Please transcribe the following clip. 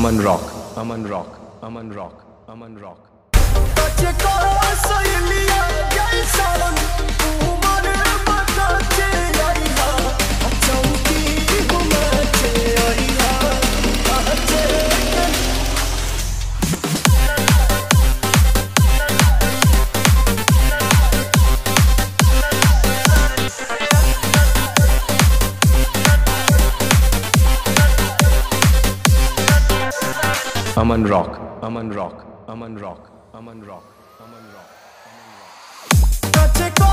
Aman Rock, Aman Rock, Aman Rock, Aman Rock. Aman Rock, Aman Rock, Aman Rock, Aman Rock, Aman Rock. Aman Rock.